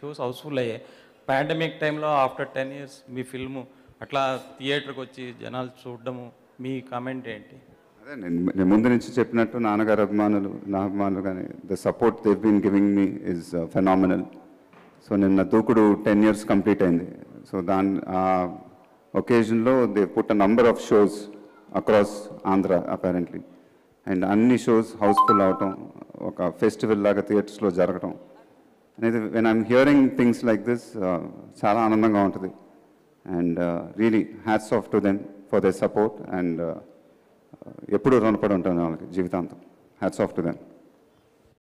Shows housefull అయ్యాయి. Pandemic టైంలో after ten years మీ ఫిల్ము అట్లా థియేటర్కి వచ్చి జనాలు చూడడము మీ కామెంట్ ఏంటి? అదే నేను నేను ముందు నుంచి చెప్పినట్టు నాన్నగారు అభిమానులు నా అభిమానులు కానీ the support they been giving me is phenomenal so నిన్న దూకుడు టెన్ ఇయర్స్ కంప్లీట్ అయింది. సో దాని ఆ ఒకేజన్లో they put a number of shows across Andhra apparently and అన్ని షోస్ హౌస్ఫుల్ అవటం ఒక ఫెస్టివల్ లాగా థియేటర్స్లో జరగటం. అనేది when I'm hearing things like this చాలా ఆనందంగా ఉంటుంది. And really hats off to them for the support and ఎప్పుడు రుణపడి ఉంటాను వాళ్ళకి జీవితాంతం. Hats off to them